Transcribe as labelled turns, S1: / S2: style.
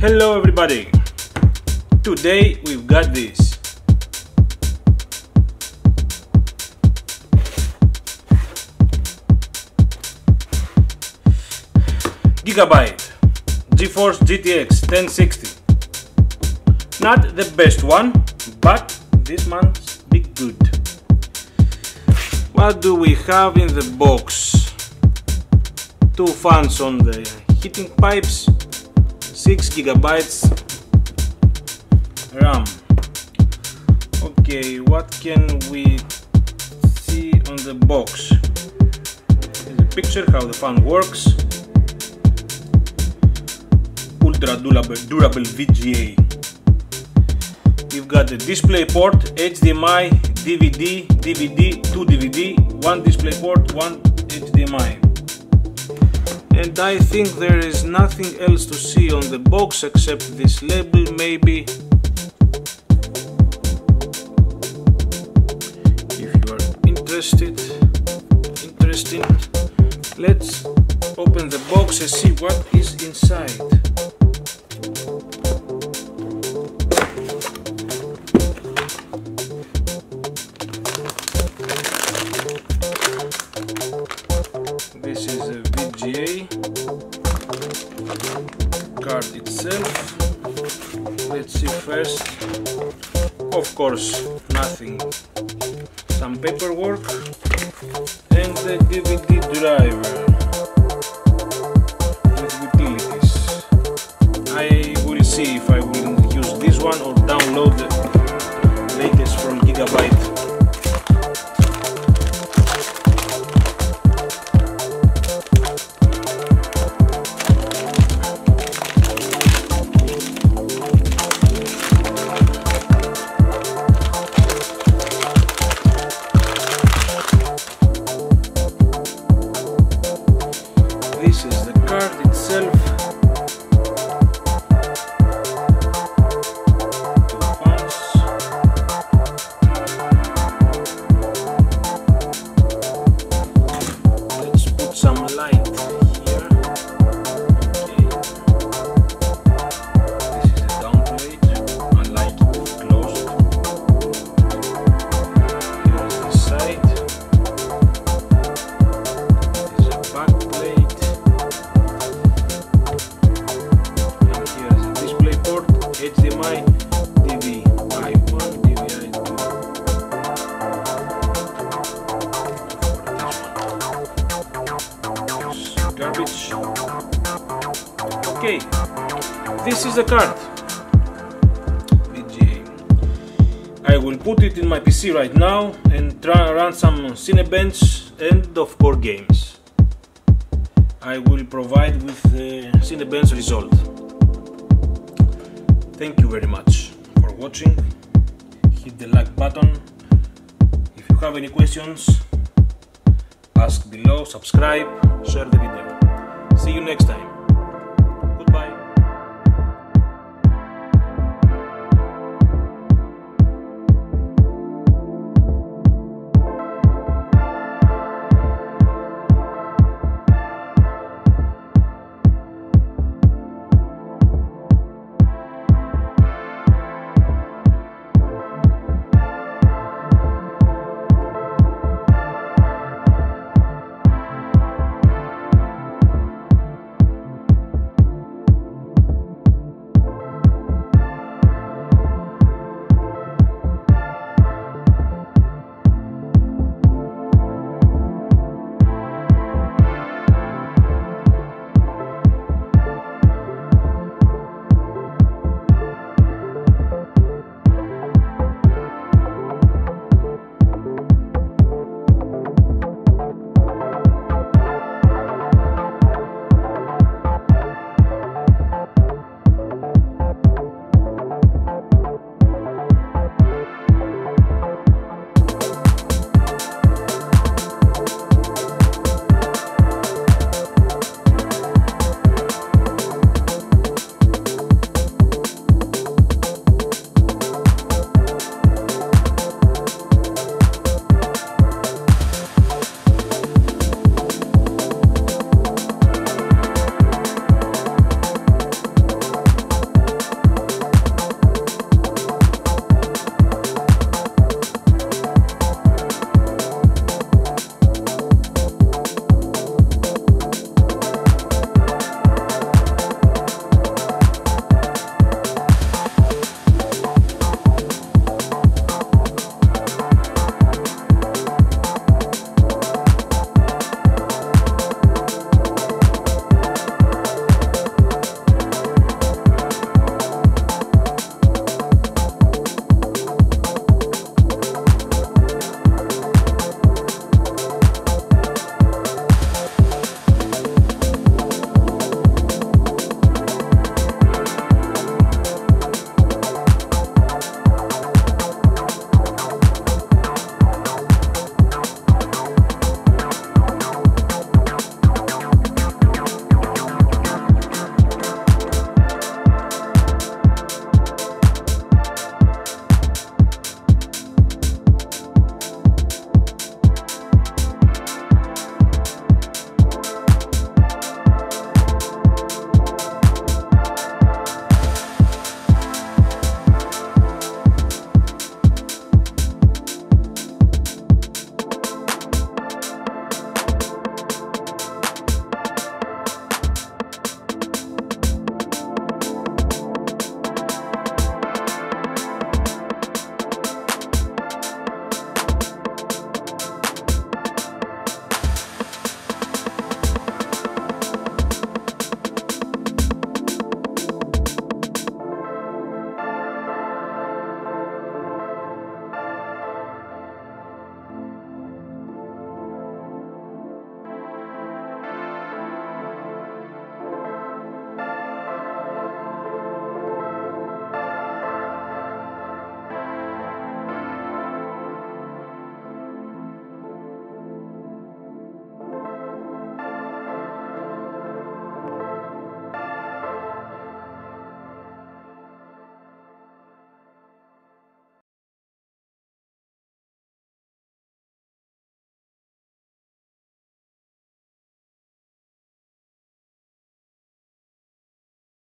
S1: Hello everybody! Today we've got this. Gigabyte GeForce GTX 1060. Not the best one, but this one's be good. What do we have in the box? Two fans on the heating pipes 6 gigabytes RAM. Okay, what can we see on the box? A picture how the fan works. Ultra durable, durable VGA. We've got the display port, HDMI, DVD, DVD, 2 DVD, one display port, one HDMI and I think there is nothing else to see on the box except this label maybe. If you are interested interesting let's open the box and see what is inside let's see first. Of course nothing. Some paperwork and the DVD driver. With utilities. I will see if I will use this one or download garbage okay this is the card. I will put it in my PC right now and try run some Cinebench and of course games. I will provide with Cinebench result thank you very much for watching. Hit the like button. If you have any questions ask below subscribe share the video. See you next time